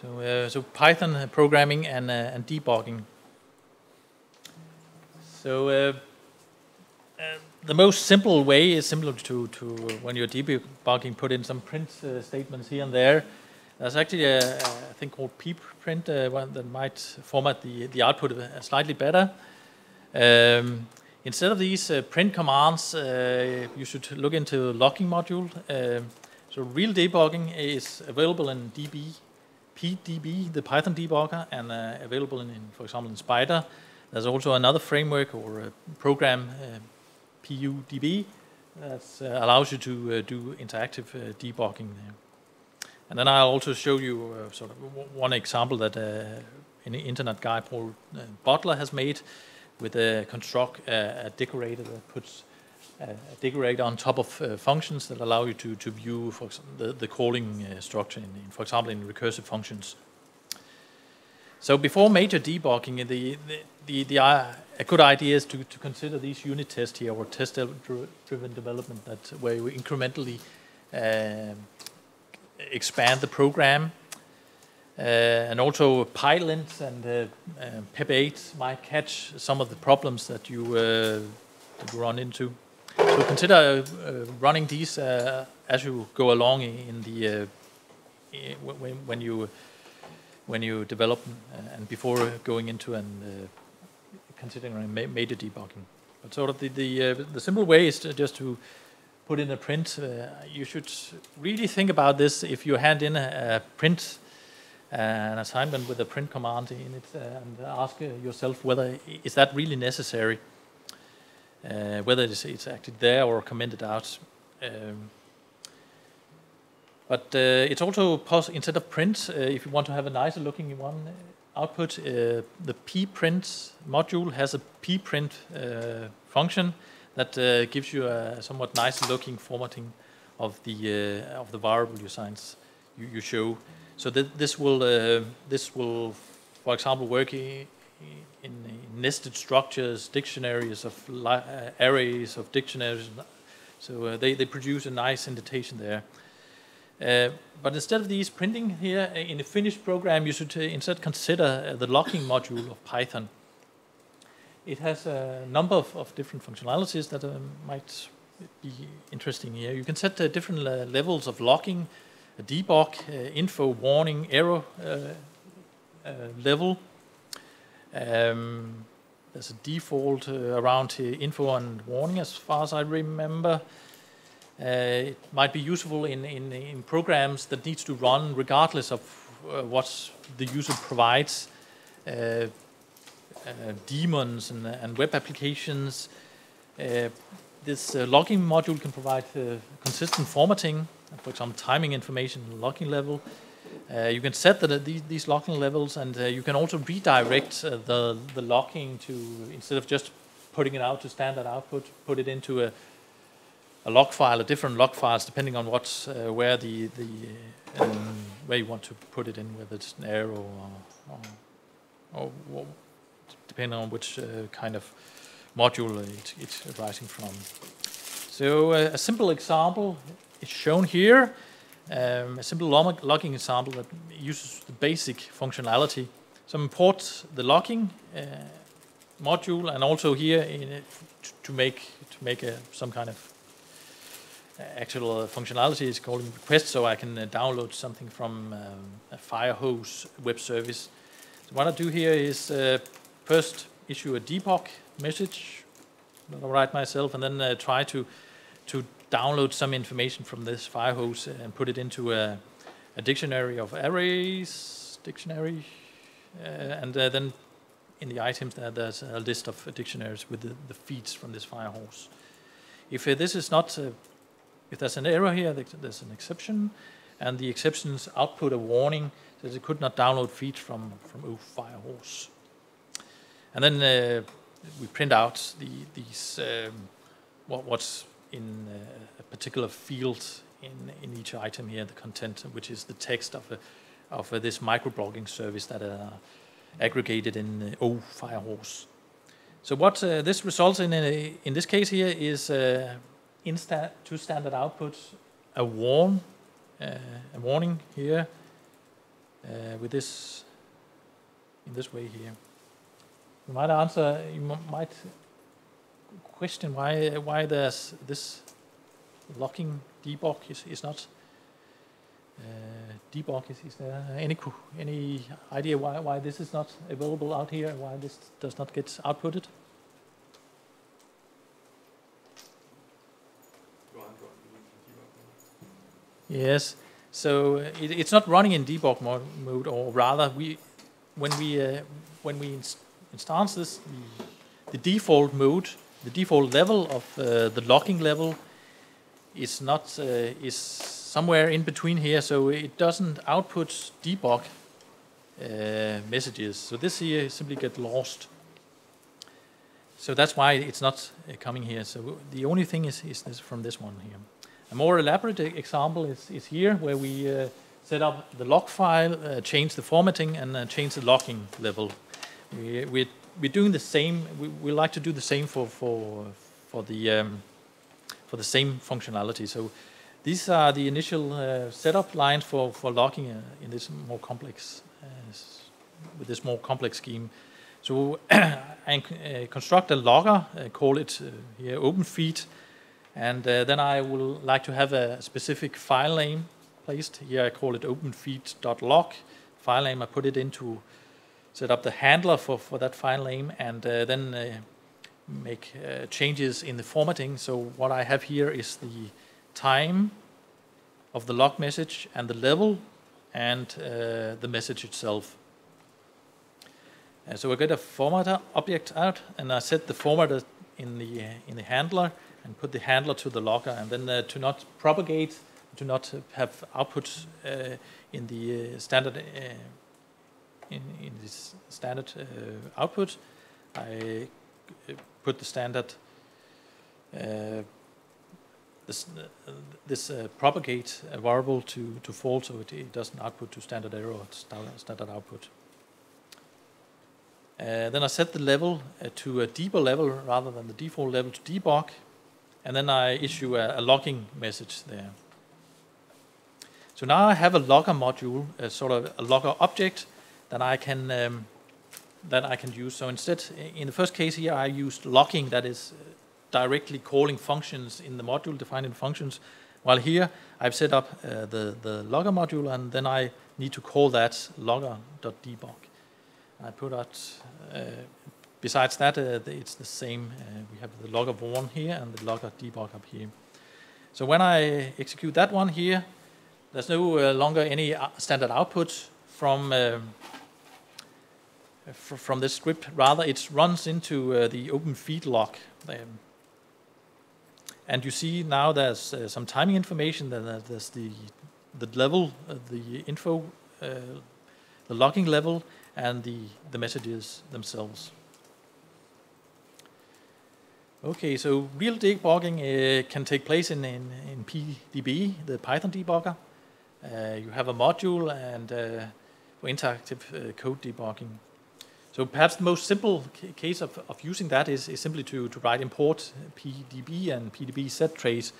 So, uh, so Python programming and, uh, and debugging. So uh, uh, the most simple way is similar to, to when you're debugging, put in some print uh, statements here and there. There's actually a, a thing called pprint uh, one that might format the, the output slightly better. Um, instead of these print commands, you should look into logging module. Um, so real debugging is available in DB, PDB, the Python debugger, and uh, available in, in, for example, in Spyder. There's also another framework or a program, uh, PUDB, that uh, allows you to uh, do interactive debugging there. And then I'll also show you sort of one example that an internet guy, Paul Butler, has made with a construct a decorator that puts a decorator on top of uh, functions that allow you to, to view for the, the calling uh, structure, in, in, for example, in recursive functions. So before major debugging, the, the, the, uh, a good idea is to, to consider these unit tests here, or test-driven development, that where you incrementally um, expand the program. Uh, and also Pylint and uh, uh, PEP8 might catch some of the problems that you, uh, that you run into. So consider uh, running these uh, as you go along in the uh, when, you when you develop and before going into and considering major debugging. But sort of the the, the simple way is to just to put in a print. you should really think about this if you hand in a, a print an assignment with a print command in it and ask yourself whether is that really necessary uh, whether it's, it's, actually there or commented out. Um, but uh, it's also possible, instead of print, uh, if you want to have a nicer looking one uh, output, uh, the pprint module has a pprint uh, function that gives you a somewhat nicer looking formatting of the of the variable you signs you, you show. So th this will this will, for example, work in, nested structures, dictionaries of uh, arrays of dictionaries. So uh, they, they produce a nice indentation there. Uh, but instead of these printing here uh, in a finished program, you should uh, instead consider uh, the logging module of Python. It has a number of, of different functionalities that might be interesting here. You can set different levels of logging, debug, info, warning, error level, um, there's a default uh, around uh, info and warning as far as I remember. Uh, it might be useful in, in, in, programs that needs to run regardless of uh, what the user provides. Uh, uh, daemons and, and, web applications. this logging module can provide consistent formatting, for example, timing information, logging level, uh, you can set the, these, these logging levels and uh, you can also redirect uh, the, the logging to, instead of just putting it out to standard output, put it into a, a log file, a different log files, depending on what, uh, where the, the um, where you want to put it in, whether it's an arrow or, or, or depending on which uh, kind of module it, it's arising from. So uh, a simple example is shown here. Um, a simple logging example that uses the basic functionality. So import the logging uh, module and also here to make to make a, some kind of uh, actual functionality is called request so I can uh, download something from um, a Firehose web service. So what I do here is uh, first issue a debug message that I write myself and then uh, try to to download some information from this Firehose and put it into a, a dictionary of arrays, dictionary, uh, and uh, then in the items there, there's a list of dictionaries with the, the feeds from this Firehose. If uh, this is not, uh, if there's an error here, there's an exception, and the exceptions output a warning that it could not download feeds from, from OOF Firehose. And then uh, we print out the, these, um, what, what's in a particular field in, in each item here, the content, which is the text of, a, of a, this microblogging service that are aggregated in uh, O Firehose. So what uh, this results in, in, in this case here is uh, in sta two standard outputs, a warn, uh, a warning here, uh, with this in this way here. You might answer. You might question why why there's this logging debug is, is not uh, debug. Is, is there any any idea why why this is not available out here? Why this does not get outputted? Yes. So it, it's not running in debug mode, mode, or rather, we when we uh, when we inst instance this, the, the, default mode, the default level of uh, the logging level is not uh, is somewhere in between here, so it doesn't output debug uh, messages. So this here simply get lost. So that's why it's not coming here. So the only thing is, is this from this one here. A more elaborate example is, is here where we set up the log file, uh, change the formatting, and uh, change the locking level. We, we're, we're doing the same. We, we like to do the same for for for the um, for the same functionality. So these are the initial uh, setup lines for for logging uh, in this more complex uh, with this more complex scheme. So I construct a logger, call it here OpenFeed and uh, then I will like to have a specific file name placed. Here I call it openfeed.log. File name, I put it into, set up the handler for, for that file name, and uh, then uh, make uh, changes in the formatting. So what I have here is the time of the log message and the level and the message itself. Uh, so I get a formatter object out, and I set the formatter in the in the handler, and put the handler to the logger, and then uh, to not propagate, to not have output uh, in the standard in, in this standard output, I put the standard this, uh, this uh, propagate variable to, to false, so it, it, doesn't output to standard error or standard output. Uh, then I set the level to a deeper level rather than the default level to debug, and then I issue a, a logging message there. So now I have a logger module, a sort of a logger object that I can um, that I can use. So instead, in the first case here, I used logging that is uh, directly calling functions in the module, defining functions. While here, I've set up uh, the, the logger module, and then I need to call that logger.debug. I put out uh, Besides that, uh, it's the same. Uh, we have the logger warn here and the logger debug up here. So when I execute that one here, there's no uh, longer any standard output from um, from this script. Rather, it runs into uh, the open feed log. Um, and you see now there's uh, some timing information. Then there's the the level, the info, the logging level, and the the messages themselves. Okay, so real debugging uh, can take place in, in, in, PDB, the Python debugger. Uh, you have a module and uh, for interactive uh, code debugging. So perhaps the most simple case of, of using that is, is simply to, to write import PDB and PDB set trace.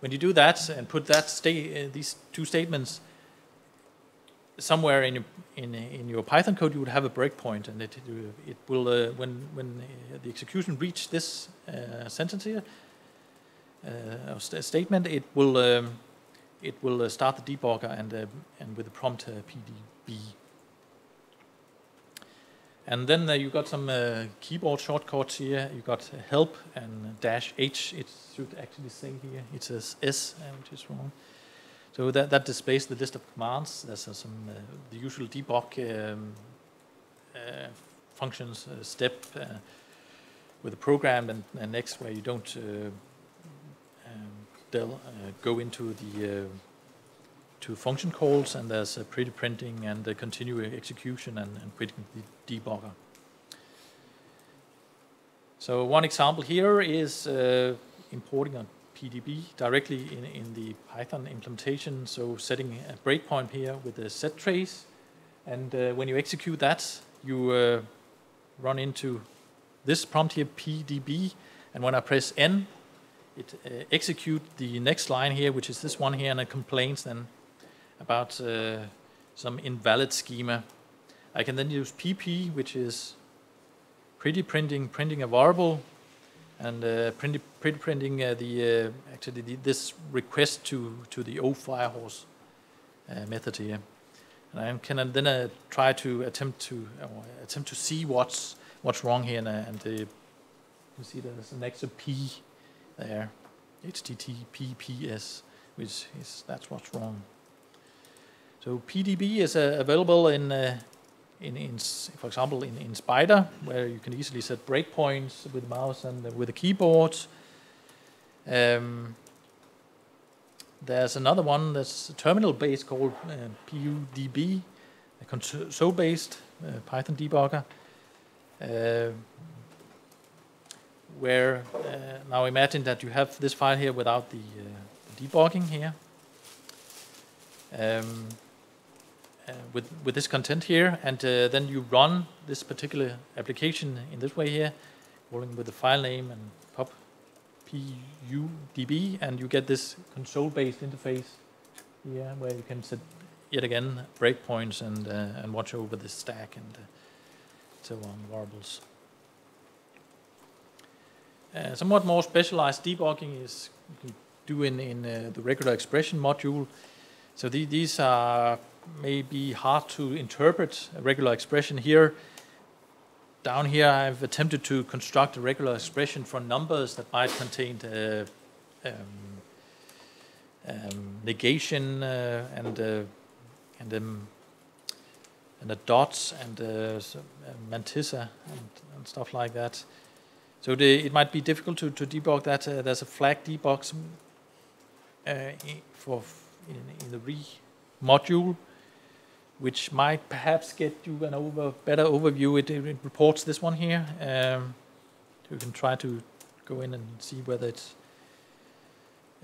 When you do that and put that sta uh, these two statements somewhere in your, in, in your Python code, you would have a breakpoint, and it it will uh, when when the execution reach this uh, sentence here, uh, st statement, it will um, it will uh, start the debugger and and with the prompt PDB. And then you got some keyboard shortcuts here. You got help and dash H. It should actually say here. It says S, which is wrong. So that, that displays the list of commands. There's uh, some uh, the usual debug um, uh, functions uh, step uh, with a program, and, and, next where you don't uh, um, go into the to function calls, and there's a pretty printing and the continuous execution and, and printing the debugger. So one example here is importing a PDB directly in, in the Python implementation. So setting a breakpoint here with the set trace. And uh, when you execute that, you uh, run into this prompt here, PDB. And when I press N, it uh, executes the next line here, which is this one here, and it complains then about uh, some invalid schema. I can then use PP, which is pretty printing, printing a variable, and uh, pretty, printing uh, the uh, actually the, this request to to the O firehose uh, method here. And I can then uh, try to attempt to attempt to see what's what's wrong here, and, and you see there's an extra P there, HTTPS, which is that's what's wrong. So PDB is uh, available in, uh, in, in, for example, in, in Spyder, where you can easily set breakpoints with mouse and uh, with the keyboard. Um, there's another one that's terminal-based called uh, PUDB, a console-based uh, Python debugger, uh, where now imagine that you have this file here without the, the debugging here. Um, uh, with, with this content here, and uh, then you run this particular application in this way here, calling with the file name and pub pudb, and you get this console-based interface here, where you can set yet again breakpoints and uh, and watch over the stack and uh, so on variables. Uh, somewhat more specialized debugging is you can do in in uh, the regular expression module. So the, these are may be hard to interpret a regular expression here. Down here, I've attempted to construct a regular expression for numbers that might contain uh, um, um, negation uh, and uh, and um, and the dots and uh, mantissa and, and, stuff like that. So the, it might be difficult to, to debug that. Uh, there's a flag debug uh, for in, in the re module which might perhaps get you an over better overview. It, it reports this one here. Um, you can try to go in and see whether it's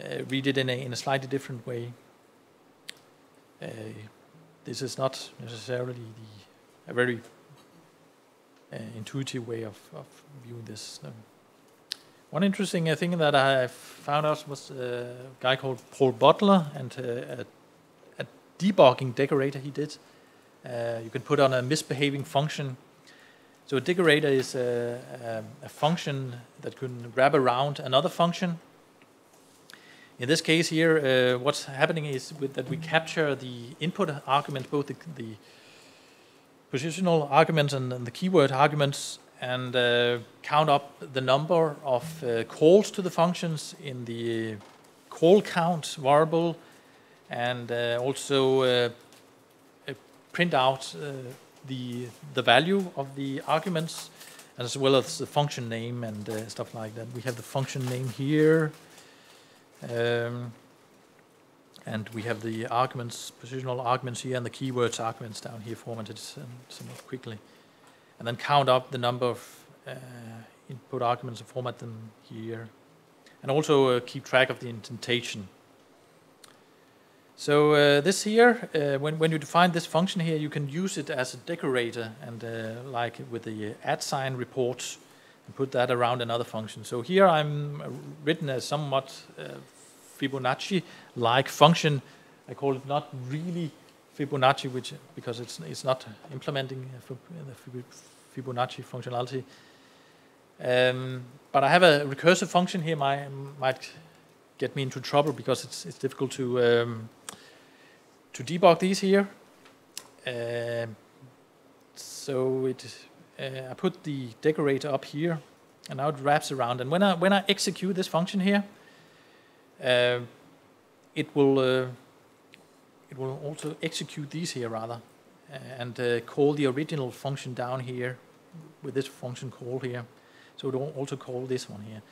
uh, read it in a, in a slightly different way. Uh, this is not necessarily the, a very uh, intuitive way of, of viewing this. Um, one interesting uh, thing that I found out was a guy called Paul Butler and uh, a debugging decorator he did. Uh, you can put on a misbehaving function. So a decorator is a, a, a, function that can wrap around another function. In this case here, uh, what's happening is that we capture the input arguments, both the, the positional arguments and, and, the keyword arguments, and uh, count up the number of uh, calls to the functions in the call count variable and uh, also uh, print out the the value of the arguments as well as the function name and uh, stuff like that. We have the function name here, um, and we have the arguments, positional arguments here, and the keywords arguments down here formatted somewhat quickly. And then count up the number of uh, input arguments and format them here. And also uh, keep track of the indentation so uh, this here, uh, when, when you define this function here, you can use it as a decorator and uh, like with the at sign reports and put that around another function. So here I'm written as somewhat uh, Fibonacci-like function. I call it not really Fibonacci, which because it's it's not implementing the Fibonacci functionality. Um, but I have a recursive function here. My, might get me into trouble because it's it's difficult to um, to debug these here. Uh, so it, uh, I put the decorator up here, and now it wraps around. And when I when I execute this function here, uh, it will uh, it will also execute these here rather, and uh, call the original function down here with this function call here. So it will also call this one here.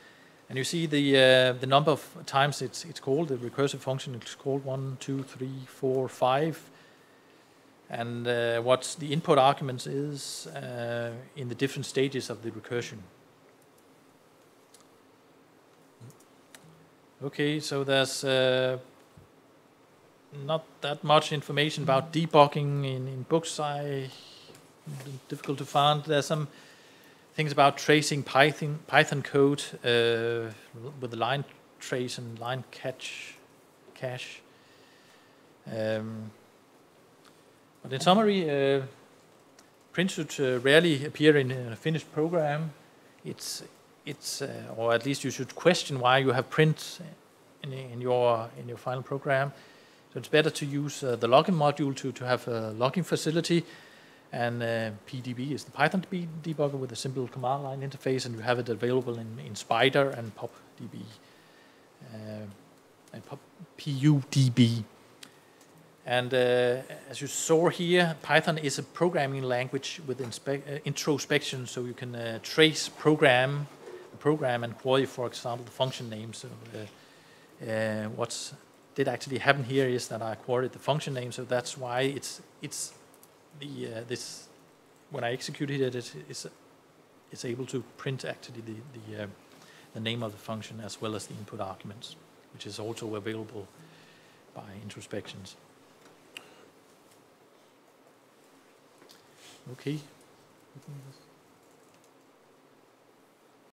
And you see the uh, the number of times it's it's called the recursive function. It's called one, two, three, four, five, and uh, what the input arguments is uh, in the different stages of the recursion. Okay, so there's uh, not that much information about debugging in, in books. I difficult to find. There's some things about tracing Python, Python code uh, with the line trace and line catch cache. Um, But in summary, uh, print should uh, rarely appear in a finished program. It's, it's, uh, or at least you should question why you have print in, in your in your final program. So it's better to use uh, the login module to to have a logging facility. And uh, PDB is the Python debugger with a simple command line interface, and you have it available in, in Spyder and PubDB. Uh, and PUDB. And uh, as you saw here, Python is a programming language with uh, introspection, so you can uh, trace program, program and query, for example, the function name. So uh, what's did actually happen here is that I queried the function name, so that's why it's it's the uh, this when I executed it, it it's, it's able to print actually the the, the name of the function as well as the input arguments which is also available by introspections. Okay.